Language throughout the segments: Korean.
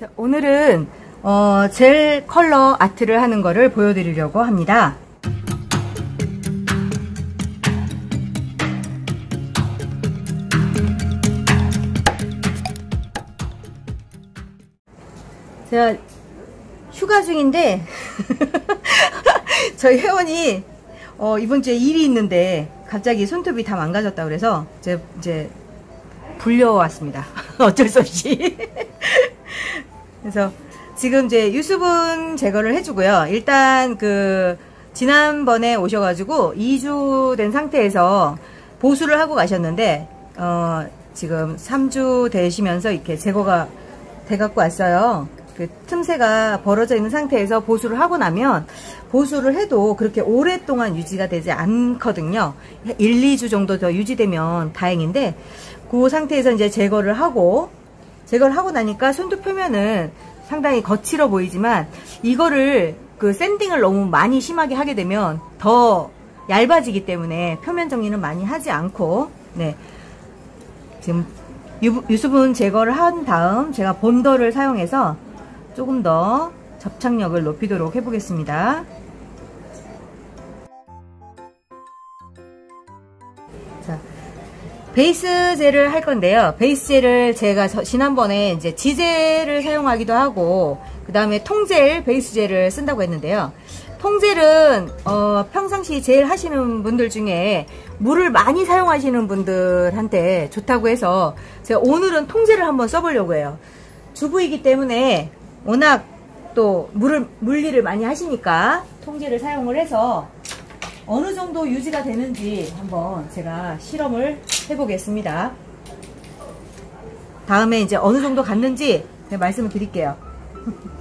자, 오늘은 어, 젤 컬러 아트를 하는 거를 보여드리려고 합니다. 제가 휴가 중인데 저희 회원이 어, 이번 주에 일이 있는데 갑자기 손톱이 다 망가졌다 그래서 이제, 이제 불려왔습니다. 어쩔 수 없이. 그래서 지금 이제 유수분 제거를 해주고요. 일단 그 지난번에 오셔가지고 2주 된 상태에서 보수를 하고 가셨는데 어 지금 3주 되시면서 이렇게 제거가 돼갖고 왔어요. 그 틈새가 벌어져 있는 상태에서 보수를 하고 나면 보수를 해도 그렇게 오랫동안 유지가 되지 않거든요. 1, 2주 정도 더 유지되면 다행인데 그 상태에서 이제 제거를 하고 제거를 하고 나니까 손톱 표면은 상당히 거칠어 보이지만 이거를 그 샌딩을 너무 많이 심하게 하게 되면 더 얇아지기 때문에 표면 정리는 많이 하지 않고 네 지금 유, 유수분 제거를 한 다음 제가 본더를 사용해서 조금 더 접착력을 높이도록 해보겠습니다. 베이스 젤을 할 건데요. 베이스 젤을 제가 지난번에 이제 지젤을 사용하기도 하고 그 다음에 통젤, 베이스 젤을 쓴다고 했는데요. 통젤은 어, 평상시 젤 하시는 분들 중에 물을 많이 사용하시는 분들한테 좋다고 해서 제가 오늘은 통젤을 한번 써보려고 해요. 주부이기 때문에 워낙 또 물을 물리를 많이 하시니까 통제를 사용을 해서 어느 정도 유지가 되는지 한번 제가 실험을 해보겠습니다. 다음에 이제 어느 정도 갔는지 말씀을 드릴게요.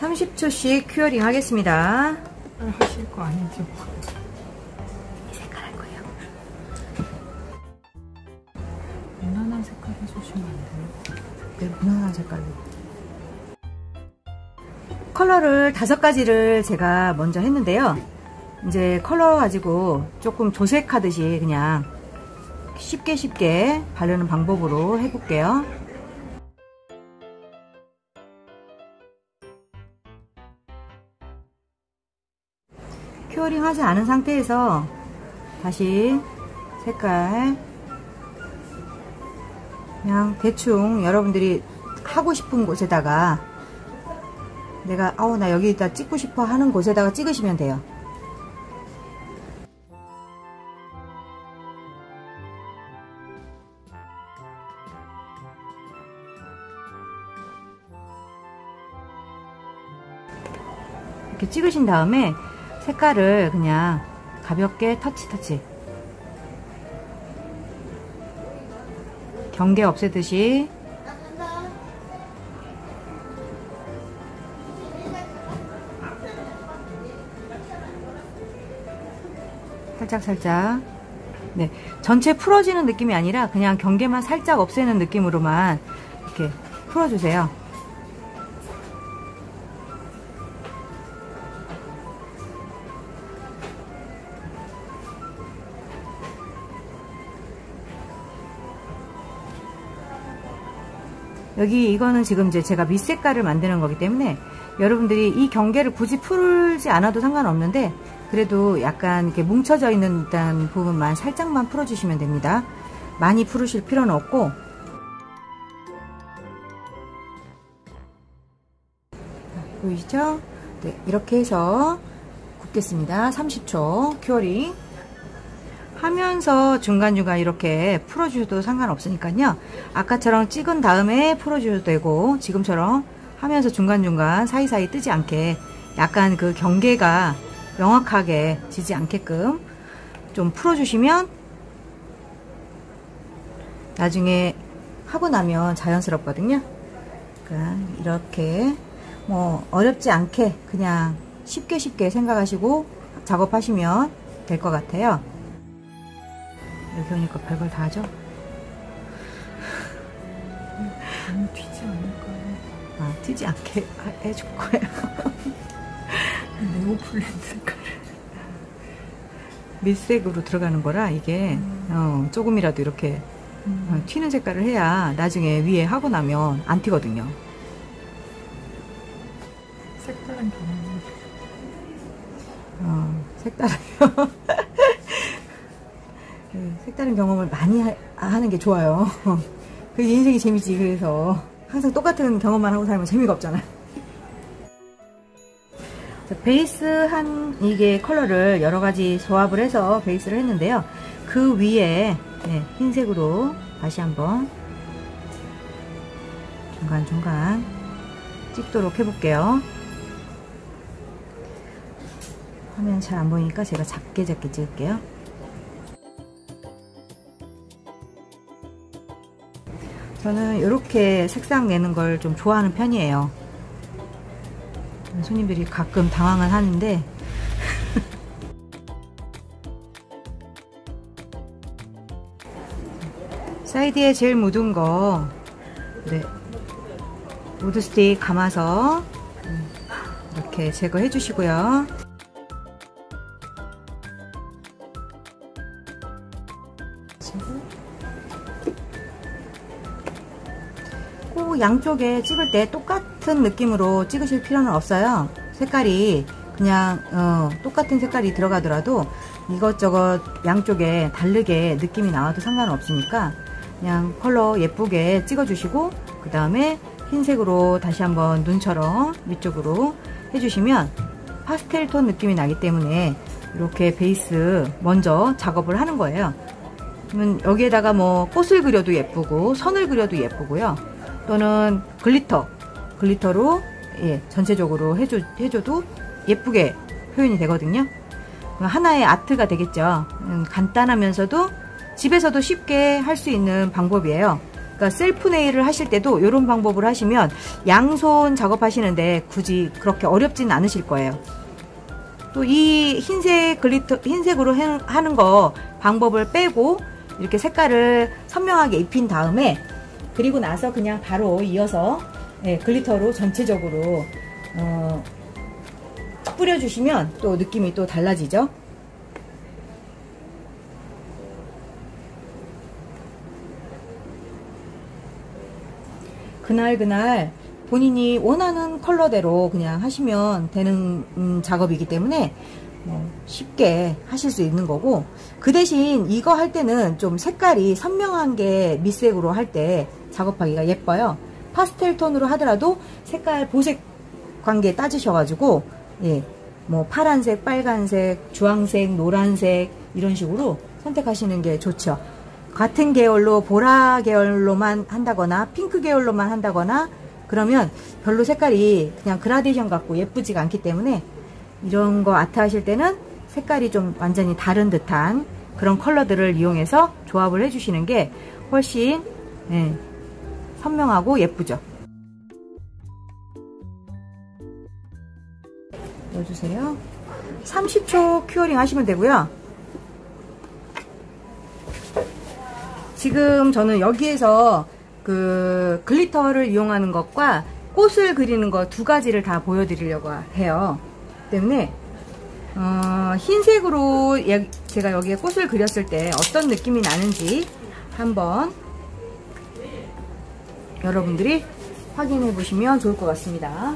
30초씩 curing 하겠습니다. 하실 거 아니죠? 이 색깔 할 거예요. 무난한 색깔 해주시면 안 돼요? 네, 무난한 색깔로. 컬러를 다섯 가지를 제가 먼저 했는데요. 이제 컬러 가지고 조금 조색하듯이 그냥 쉽게 쉽게 바르는 방법으로 해볼게요. 큐어링 하지 않은 상태에서 다시 색깔 그냥 대충 여러분들이 하고 싶은 곳에다가 내가 아우 나 여기다 찍고 싶어 하는 곳에다가 찍으시면 돼요. 이렇게 찍으신 다음에 색깔을 그냥 가볍게 터치 터치. 경계 없애듯이. 살짝 살짝. 네. 전체 풀어지는 느낌이 아니라 그냥 경계만 살짝 없애는 느낌으로만 이렇게 풀어주세요 여기 이거는 지금 이제 제가 밑색깔을 만드는 거기 때문에 여러분들이 이 경계를 굳이 풀지 않아도 상관없는데 그래도 약간 이렇게 뭉쳐져 있는 일단 부분만 살짝만 풀어주시면 됩니다. 많이 풀으실 필요는 없고 보이시죠? 네, 이렇게 해서 굽겠습니다. 30초 curing 하면서 중간중간 이렇게 풀어주셔도 상관없으니까요. 아까처럼 찍은 다음에 풀어주셔도 되고 지금처럼 하면서 중간중간 사이사이 뜨지 않게 약간 그 경계가 명확하게 지지 않게끔 좀 풀어주시면 나중에 하고 나면 자연스럽거든요. 그러니까 이렇게 뭐 어렵지 않게 그냥 쉽게 쉽게 생각하시고 작업하시면 될 것 같아요. 여기 오니까 별걸 다 하죠? 너무 튀지 않을까요? 아, 튀지 않게 해줄 거예요. 네오플랜 색깔. 밀색으로 들어가는 거라 이게 어, 조금이라도 이렇게 어, 튀는 색깔을 해야 나중에 위에 하고 나면 안 튀거든요. 색다른 경험. 어, 색다르요. 그 색다른 경험을 많이 하, 는게 좋아요. 그 인생이 재미지. 그래서 항상 똑같은 경험만 하고 살면 재미가 없잖아요. 베이스 한 이게 컬러를 여러 가지 조합을 해서 베이스를 했는데요. 그 위에 네, 흰색으로 다시 한번 중간중간 찍도록 해볼게요. 화면 잘 안 보이니까 제가 작게 작게 찍을게요. 저는 이렇게 색상 내는 걸 좀 좋아하는 편이에요. 손님들이 가끔 당황을 하는데 사이드에 제일 묻은 거 네, 우드 스틱 감아서 이렇게 제거해 주시고요. 양쪽에 찍을 때 똑같은 느낌으로 찍으실 필요는 없어요. 색깔이 그냥 어, 똑같은 색깔이 들어가더라도 이것저것 양쪽에 다르게 느낌이 나와도 상관없으니까 그냥 컬러 예쁘게 찍어주시고 그 다음에 흰색으로 다시 한번 눈처럼 위쪽으로 해주시면 파스텔 톤 느낌이 나기 때문에 이렇게 베이스 먼저 작업을 하는 거예요. 그러면 여기에다가 뭐 꽃을 그려도 예쁘고 선을 그려도 예쁘고요. 또는 glitter, glitter로 예, 전체적으로 해줘, 해줘도 예쁘게 표현이 되거든요. 하나의 아트가 되겠죠. 음, 간단하면서도 집에서도 쉽게 할 수 있는 방법이에요. 그러니까 셀프 네일을 하실 때도 이런 방법을 하시면 양손 작업하시는데 굳이 그렇게 어렵진 않으실 거예요. 또 이 흰색 glitter 흰색으로 하는 거 방법을 빼고 이렇게 색깔을 선명하게 입힌 다음에 그리고 나서 그냥 바로 이어서 예, glitter로 전체적으로 어, 뿌려주시면 또 느낌이 또 달라지죠. 그날 그날 본인이 원하는 컬러대로 그냥 하시면 되는 음, 작업이기 때문에 뭐 쉽게 하실 수 있는 거고 그 대신 이거 할 때는 좀 색깔이 선명한 게 밑색으로 할 때 작업하기가 예뻐요. 파스텔 톤으로 하더라도 색깔 보색 관계 따지셔가지고 예, 뭐 파란색, 빨간색, 주황색, 노란색 이런 식으로 선택하시는 게 좋죠. 같은 계열로 보라 계열로만 한다거나 핑크 계열로만 한다거나 그러면 별로 색깔이 그냥 그라데이션 같고 예쁘지가 않기 때문에 이런 거 아트 하실 때는 색깔이 좀 완전히 다른 듯한 그런 컬러들을 이용해서 조합을 해주시는 게 훨씬 네, 선명하고 예쁘죠. 넣어주세요. 30초 curing 하시면 되고요. 지금 저는 여기에서 그 glitter를 이용하는 것과 꽃을 그리는 것 두 가지를 다 보여드리려고 해요. 때문에 어, 흰색으로 제가 여기에 꽃을 그렸을 때 어떤 느낌이 나는지 한번 여러분들이 확인해 보시면 좋을 것 같습니다.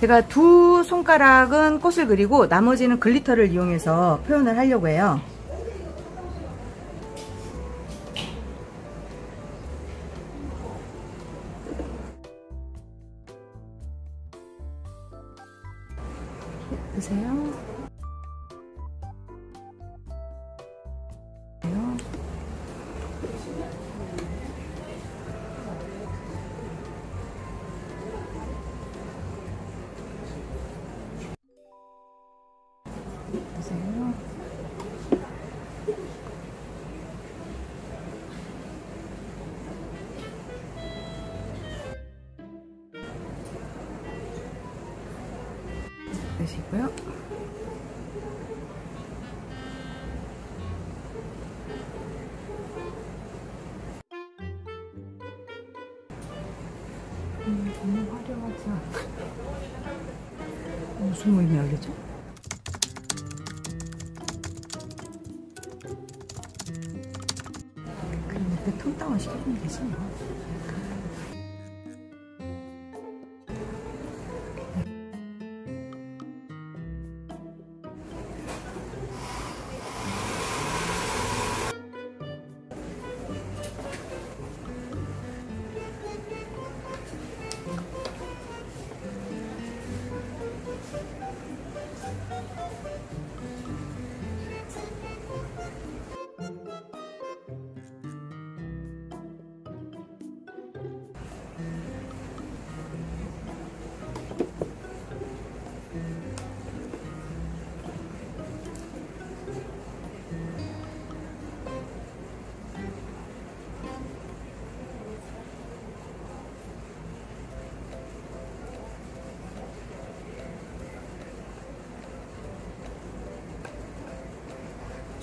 제가 두 손가락은 꽃을 그리고 나머지는 glitter를 이용해서 표현을 하려고 해요. 보세요. 음, 너무 화려하지 않아. 무슨 모임이 열리죠? 그럼 이렇게 톤다운 시켜주면 되지 뭐.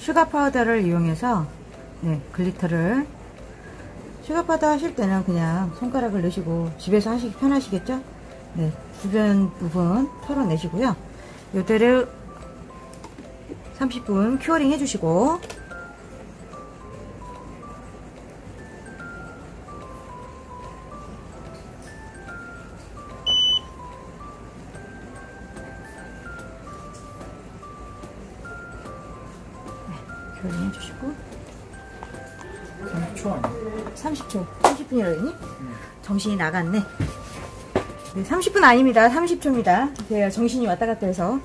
sugar powder를 이용해서 네, glitter를 sugar powder 하실 때는 그냥 손가락을 넣으시고 집에서 하시기 편하시겠죠? 네, 주변 부분 털어내시고요. 요대를 30분 curing 해주시고 curing 해주시고. 30초 아니야? 30초. 30분이라니? 정신이 나갔네. 네, 30분 아닙니다. 30초입니다. 제가 정신이 왔다 갔다 해서.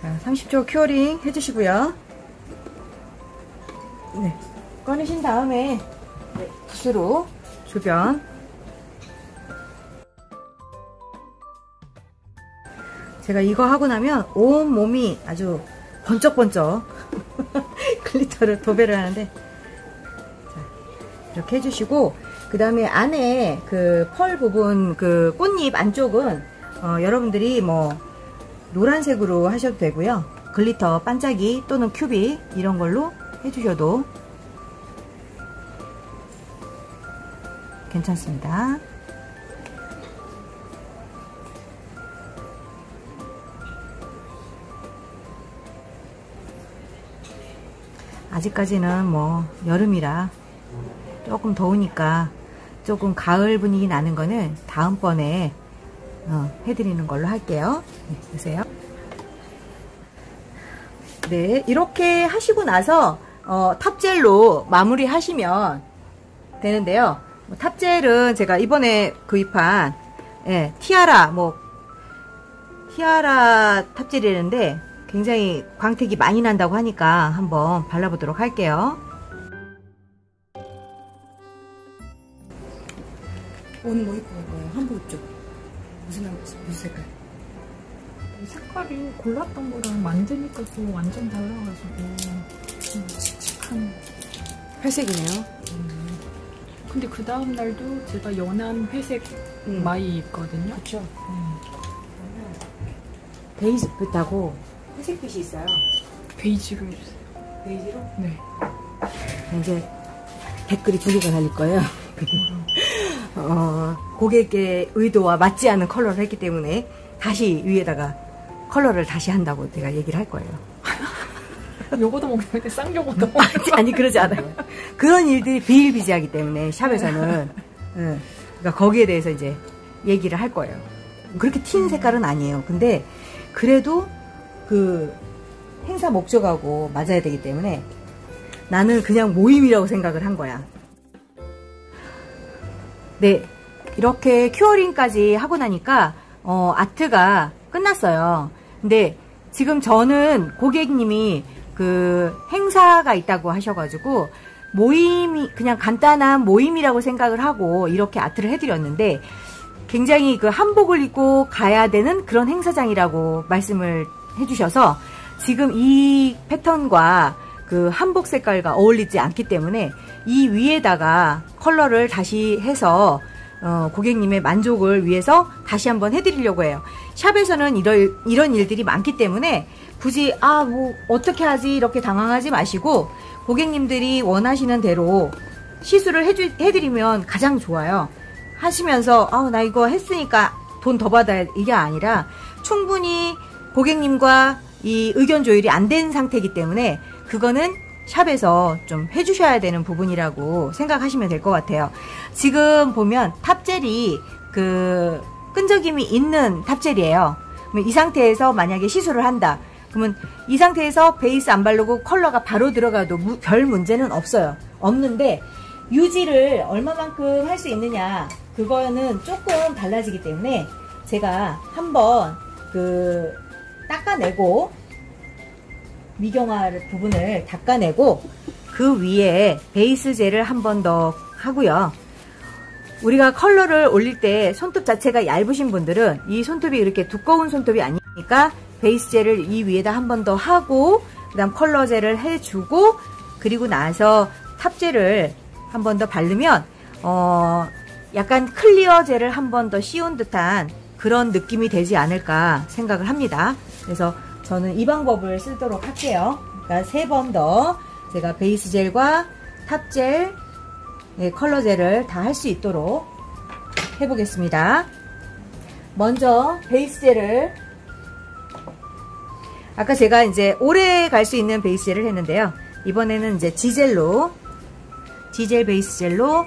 자, 30초 curing 해주시고요. 네, 꺼내신 다음에 네, 붓으로 주변. 제가 이거 하고 나면 온 몸이 아주 번쩍번쩍 glitter를 도배를 하는데 이렇게 해주시고 그 다음에 안에 그 pearl 부분 그 꽃잎 안쪽은 어, 여러분들이 뭐 노란색으로 하셔도 되고요. glitter 반짝이 또는 큐빅 이런 걸로 해주셔도 괜찮습니다 아직까지는 뭐 여름이라 조금 더우니까 조금 가을 분위기 나는 거는 다음번에 어, 해드리는 걸로 할게요. 네, 보세요. 네, 이렇게 하시고 나서 어, 탑젤로 마무리 하시면 되는데요. 뭐, 탑젤은 제가 이번에 구입한 예, 티아라 뭐 티아라 탑젤이라는데 굉장히 광택이 많이 난다고 하니까 한번 발라보도록 할게요. 오늘 뭐 입고 갈 거예요? 한복 입죠? 무슨, 한- 무슨 색깔? 이 색깔이 골랐던 거랑 만드니까 또 완전 달라가지고 좀 칙칙한. 회색이네요. 근데 그 다음 날도 제가 연한 회색 음. 마이 있거든요. 그쵸. 음. 베이지빛하고 회색빛이 있어요. 베이지로 해주세요. 베이지로? 네. 이제 댓글이 두 개가 달릴 거예요. 어, 고객의 의도와 맞지 않은 컬러를 했기 때문에 다시 위에다가 컬러를 다시 한다고 제가 얘기를 할 거예요. 요거도 먹는데 쌍요거도 아니, 아니 그러지 않아요. 그런 일들이 비일비재하기 때문에 샵에서는 응, 그러니까 거기에 대해서 이제 얘기를 할 거예요. 그렇게 튄 색깔은 아니에요. 근데 그래도 그 행사 목적하고 맞아야 되기 때문에 나는 그냥 모임이라고 생각을 한 거야. 네, 이렇게 큐어링까지 하고 나니까 어, 아트가 끝났어요. 근데 지금 저는 고객님이 그 행사가 있다고 하셔가지고 모임이 그냥 간단한 모임이라고 생각을 하고 이렇게 아트를 해드렸는데 굉장히 그 한복을 입고 가야 되는 그런 행사장이라고 말씀을 해주셔서 지금 이 패턴과 그 한복 색깔과 어울리지 않기 때문에 이 위에다가 컬러를 다시 해서 어, 고객님의 만족을 위해서 다시 한번 해드리려고 해요. 샵에서는 이런, 이런 일들이 많기 때문에 굳이, 아, 뭐, 어떻게 하지? 이렇게 당황하지 마시고, 고객님들이 원하시는 대로 시술을 해주, 해드리면 가장 좋아요. 하시면서, 아, 나 이거 했으니까 돈 더 받아야, 이게 아니라, 충분히 고객님과 이 의견 조율이 안 된 상태이기 때문에, 그거는 샵에서 좀 해주셔야 되는 부분이라고 생각하시면 될 것 같아요. 지금 보면 탑젤이 그 끈적임이 있는 탑젤이에요. 이 상태에서 만약에 시술을 한다. 그러면 이 상태에서 베이스 안 바르고 컬러가 바로 들어가도 무, 별 문제는 없어요. 없는데 유지를 얼마만큼 할 수 있느냐 그거는 조금 달라지기 때문에 제가 한번 그 닦아내고 미경화 부분을 닦아내고 그 위에 베이스 젤을 한 번 더 하고요. 우리가 컬러를 올릴 때 손톱 자체가 얇으신 분들은 이 손톱이 이렇게 두꺼운 손톱이 아니니까 베이스 젤을 이 위에다 한 번 더 하고 그 다음 컬러 젤을 해주고 그리고 나서 top 젤을 한 번 더 바르면 어 약간 clear 젤을 한 번 더 씌운 듯한 그런 느낌이 되지 않을까 생각을 합니다. 그래서 저는 이 방법을 쓰도록 할게요. 그러니까 세 번 더 제가 베이스 젤과 top 젤, 네, 컬러 젤을 다 할 수 있도록 해보겠습니다. 먼저 베이스 젤을 아까 제가 이제 오래 갈 수 있는 베이스 젤을 했는데요. 이번에는 이제 지젤로 지젤 베이스 젤로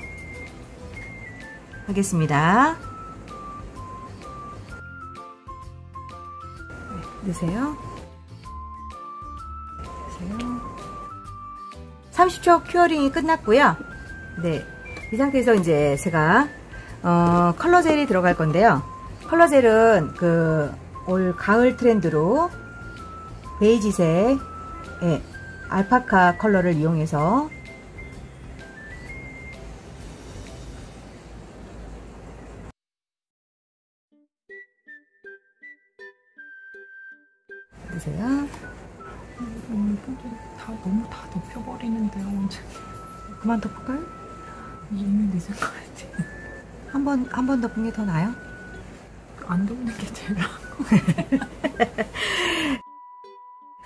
하겠습니다. 네, 넣으세요. 30초 curing이 끝났고요. 네. 이 상태에서 이제 제가 어, 컬러 젤이 들어갈 건데요. 컬러 젤은 그 올 가을 트렌드로 베이지색 예, 알파카 컬러를 이용해서 다 너무 다 덮여버리는데요. 언제 그만 덮을까요? 이미 늦은 것 같아요. 한 번, 한 번 덮은 게 더 나아요? 안 덮는 게 제일 나은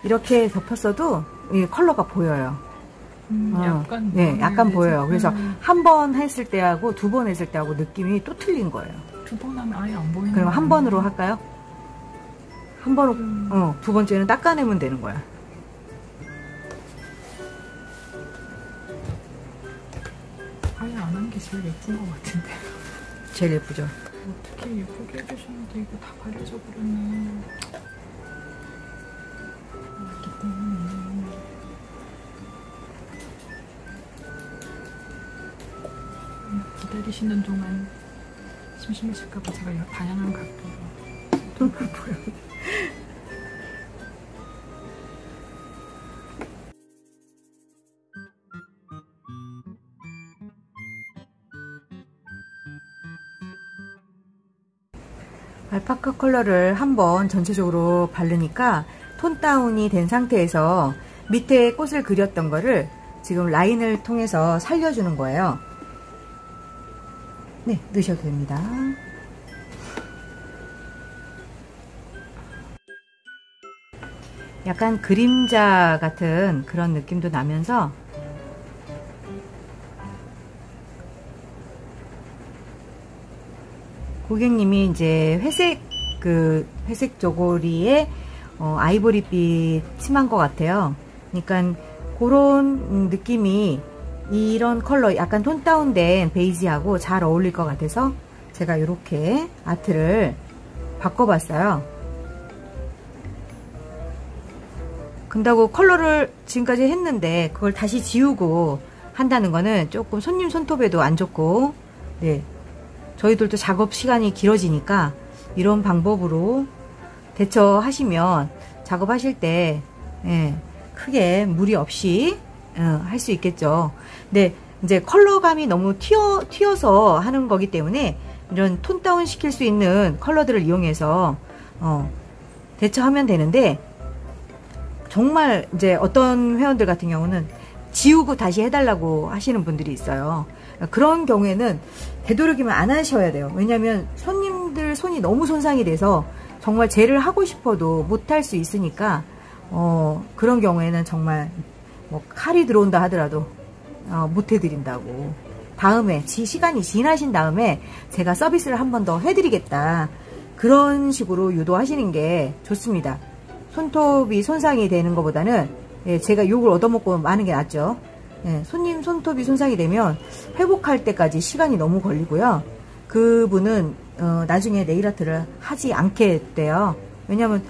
이렇게 덮었어도 이 컬러가 보여요. 음, 어, 약간 네, 약간 보여요. 그래서 음. 한번 했을 때하고 두 번 했을 때하고 느낌이 또 틀린 거예요. 두 번 하면 아예 안 보이는 그럼 한. 번으로 할까요? 한 번으로, 음. 어, 두 번째는 닦아내면 되는 거야. 제일 예쁜 것 같은데. 제일 예쁘죠? 어떻게 예쁘게 해주셨는데 이거 다 가려져 버렸네. 그렇기 때문에 음, 기다리시는 동안 심심하실까봐 제가 이 다양한 각도로 보여. 알 파카 컬러를 한번 전체적으로 바르니까 톤 다운이 된 상태에서 밑에 꽃을 그렸던 거를 지금 라인을 통해서 살려주는 거예요. 네, 넣으셔도 됩니다. 약간 그림자 같은 그런 느낌도 나면서 고객님이 이제 회색 그 회색 저고리에 어, 아이보리빛 심한 것 같아요. 그러니까 그런 느낌이 이런 컬러 약간 톤 다운된 베이지하고 잘 어울릴 것 같아서 제가 이렇게 아트를 바꿔봤어요. 근다고 컬러를 지금까지 했는데 그걸 다시 지우고 한다는 거는 조금 손님 손톱에도 안 좋고 네 저희들도 작업 시간이 길어지니까 이런 방법으로 대처하시면 작업하실 때 예, 크게 무리 없이 어, 할수 있겠죠. 근데 이제 컬러감이 너무 튀어, 튀어서 하는 거기 때문에 이런 톤 다운 시킬 수 있는 컬러들을 이용해서 어, 대처하면 되는데 정말 이제 어떤 회원들 같은 경우는 지우고 다시 해달라고 하시는 분들이 있어요. 그런 경우에는 되도록이면 안 하셔야 돼요. 왜냐하면 손님들 손이 너무 손상이 돼서 정말 젤을 하고 싶어도 못할 수 있으니까 어, 그런 경우에는 정말 뭐 칼이 들어온다 하더라도 어, 못 해드린다고 다음에 지, 시간이 지나신 다음에 제가 서비스를 한 번 더 해드리겠다 그런 식으로 유도하시는 게 좋습니다. 손톱이 손상이 되는 것보다는 예, 제가 욕을 얻어먹고 마는 게 낫죠. 예, 손님 손톱이 손상이 되면 회복할 때까지 시간이 너무 걸리고요. 그분은 어, 나중에 네일아트를 하지 않게 돼요. 왜냐하면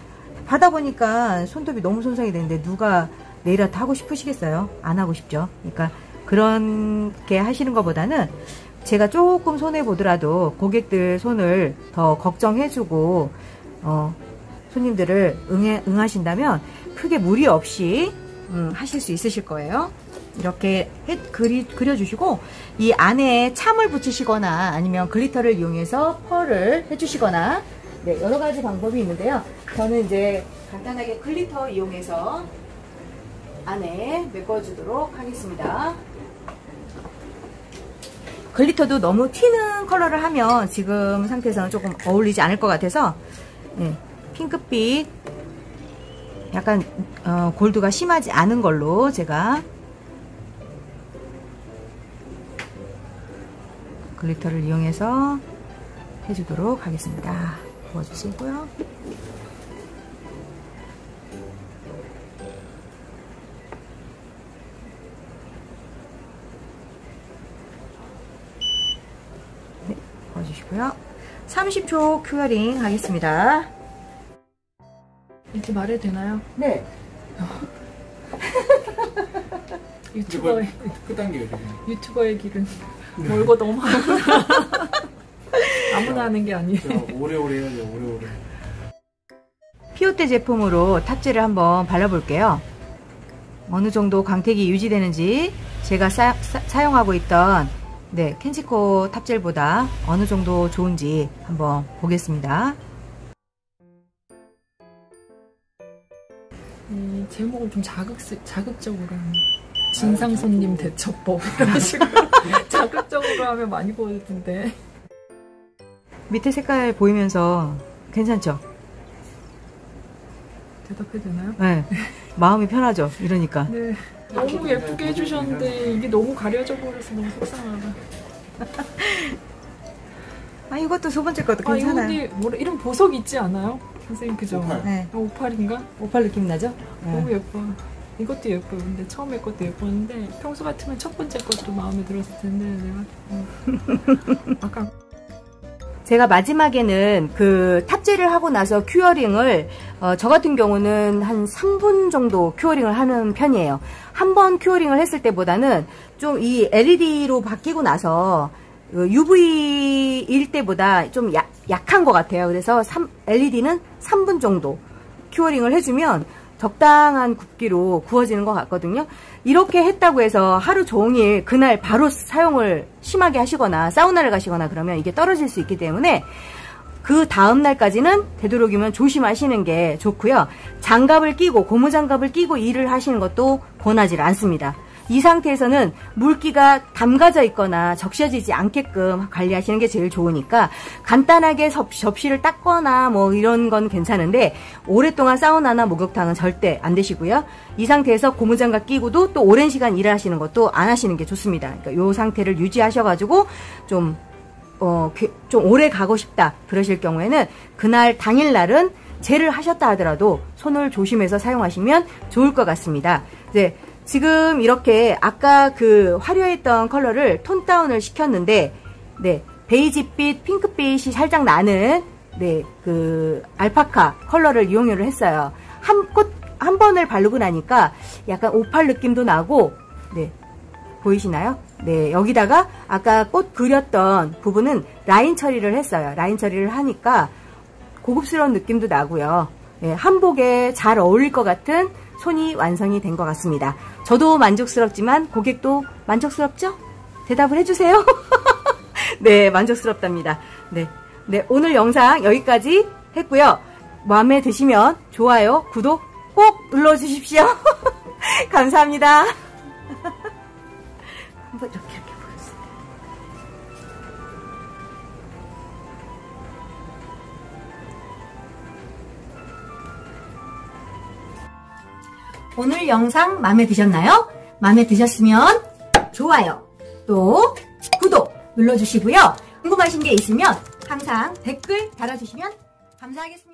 하다 보니까 손톱이 너무 손상이 되는데 누가 네일아트 하고 싶으시겠어요? 안 하고 싶죠. 그러니까 그렇게 하시는 것보다는 제가 조금 손해 보더라도 고객들 손을 더 걱정해주고 어, 손님들을 응해, 응하신다면 크게 무리 없이 음, 하실 수 있으실 거예요. 이렇게 해, 그리, 그려주시고 이 안에 참을 붙이시거나 아니면 glitter를 이용해서 pearl을 해주시거나 네, 여러 가지 방법이 있는데요. 저는 이제 간단하게 glitter 이용해서 안에 메꿔주도록 하겠습니다. glitter도 너무 튀는 컬러를 하면 지금 상태에서는 조금 어울리지 않을 것 같아서 네, 핑크빛 약간 어, 골드가 심하지 않은 걸로 제가 글리터를 이용해서 해주도록 하겠습니다. 부어주시고요. 네, 부어주시고요. 30초 curing 하겠습니다. 이렇게 말해도 되나요? 네. 유튜버의 끝단계요 지금. 유튜버의 길은 멀고 너무 아무나 아무나 하는 게 아니에요. 저 오래오래 해야죠 오래오래. 피오테 제품으로 top 젤을 한번 발라볼게요. 어느 정도 광택이 유지되는지 제가 사, 용하고 있던 네, 켄지코 탑젤보다 어느 정도 좋은지 한번 보겠습니다. 이 제목을 좀 자극, 자극적으로 하는 진상 손님 대처법 이런 식으로 자극적으로 하면 많이 보이던데 밑에 색깔 보이면서 괜찮죠? 대답해도 되나요? 네. 마음이 편하죠? 이러니까. 네. 너무 예쁘게 해주셨는데 이게 너무 가려져 버려서 너무 속상하다. 아 이것도 두 번째 것도 아 괜찮아요. 근데 뭐라 이런 보석 있지 않아요? 선생님 그죠? 오팔. 네. 어, 오팔인가? 오팔 느낌 나죠? 네. 너무 예뻐. 이것도. 근데 처음에 것도 예뻤는데 평소 같으면 첫 번째 것도 마음에 들었을 텐데 내가 음. 아까 제가 마지막에는 그 탑재를 하고 나서 큐어링을 어, 저 같은 경우는 한 3분 정도 curing을 하는 편이에요. 한 번 curing을 했을 때보다는 좀 이 LED로 바뀌고 나서 UV일 때보다 좀 약, 약한 것 같아요. 그래서 3, LED는 3분 정도 curing을 해주면 적당한 굵기로 구워지는 것 같거든요. 이렇게 했다고 해서 하루 종일 그날 바로 사용을 심하게 하시거나 사우나를 가시거나 그러면 이게 떨어질 수 있기 때문에 그 다음 날까지는 되도록이면 조심하시는 게 좋고요. 장갑을 끼고 고무 장갑을 끼고 일을 하시는 것도 권하지 않습니다. 이 상태에서는 물기가 담가져 있거나 적셔지지 않게끔 관리하시는 게 제일 좋으니까 간단하게 접시를 닦거나 뭐 이런 건 괜찮은데 오랫동안 사우나나 목욕탕은 절대 안 되시고요. 이 상태에서 고무장갑 끼고도 또 오랜 시간 일을 하시는 것도 안 하시는 게 좋습니다. 그러니까 이 상태를 유지하셔가지고 좀 어, 좀 오래 가고 싶다 그러실 경우에는 그날 당일날은 젤을 하셨다 하더라도 손을 조심해서 사용하시면 좋을 것 같습니다. 이제 지금 이렇게 아까 그 화려했던 컬러를 tone down을 시켰는데 네 베이지빛 핑크빛이 살짝 나는 네 그 알파카 컬러를 이용을 했어요. 한 꽃 한 번을 바르고 나니까 약간 오팔 느낌도 나고 네 보이시나요? 네 여기다가 아까 꽃 그렸던 부분은 라인 처리를 했어요. 라인 처리를 하니까 고급스러운 느낌도 나고요. 네, 한복에 잘 어울릴 것 같은 손이 완성이 된 것 같습니다. 저도 만족스럽지만 고객도 만족스럽죠? 대답을 해주세요. 네, 만족스럽답니다. 네, 네 오늘 영상 여기까지 했고요. 마음에 드시면 좋아요, 구독 꼭 눌러주십시오. 감사합니다. 한번 이렇게 오늘 영상 마음에 드셨나요? 마음에 드셨으면 좋아요, 또 구독 눌러주시고요. 궁금하신 게 있으면 항상 댓글 달아주시면 감사하겠습니다.